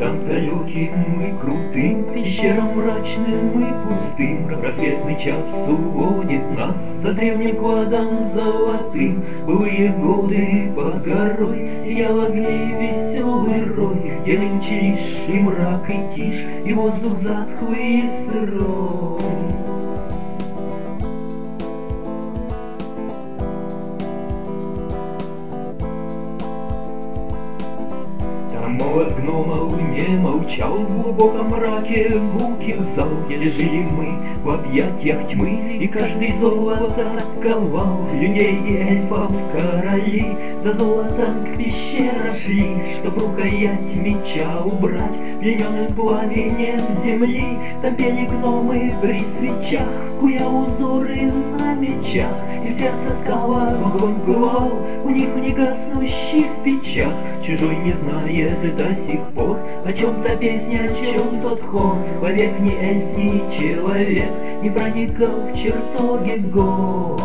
далеким и крутым, Пещерам мрачным и пустым, Рассветный час уводит нас За древним кладом золотым. Былые годы под горой Сиял огней веселый рой, Где нынче лишь и мрак, и тишь, И воздух затхлый и сырой. Молот гномов не молчал В глубоком мраке. Гулких зал Где жили мы в объятиях тьмы И каждый золото ковал Людей и эльфов короли. За золотом к пещере шли Чтоб рукоять меча убрать. Плененным пламенем земли Там пели гномы при свечах Куя узоры на мечах И в сердце скала огонь глал У них в негаснущих печах Чужой не знает до сих пор? О чем-то песня, о чем тот хор? Вовек ни эльф, ни человек Не проникал в чертоги гор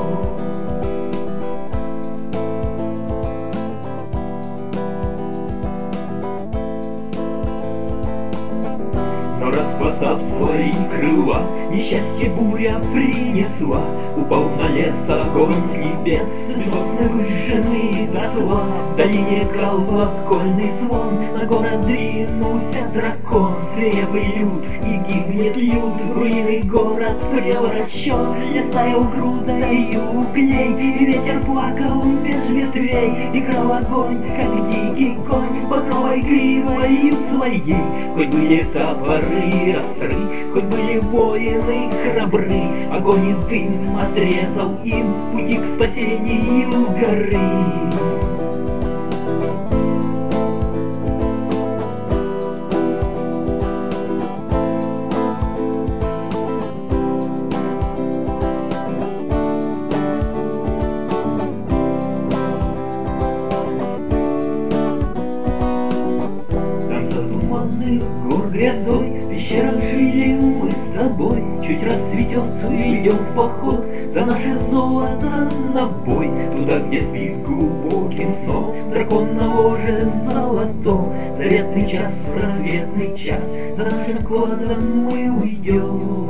крыла, Несчастье буря принесла, Упал на лес огонь с небес, Сосны выжжены дотла, В долине колокольный звон, На город двинулся дракон, Свирепый люд и гибнет люд, В руины город превращен, Лесная грудой углей, И ветер плакал без ветвей, И крал огонь, как дикий кривою своей, Хоть были топоры остры, Хоть были воины храбры, Огонь и дым отрезал им Пути к спасению горы. Туманных гор грядой В пещерах жили мы с тобой. Чуть рассветет, идем в поход За наше золото на бой. Туда, где спит глубоким сном Дракон на ложе золотом Заветный час, рассветный час За нашим кладом мы уйдем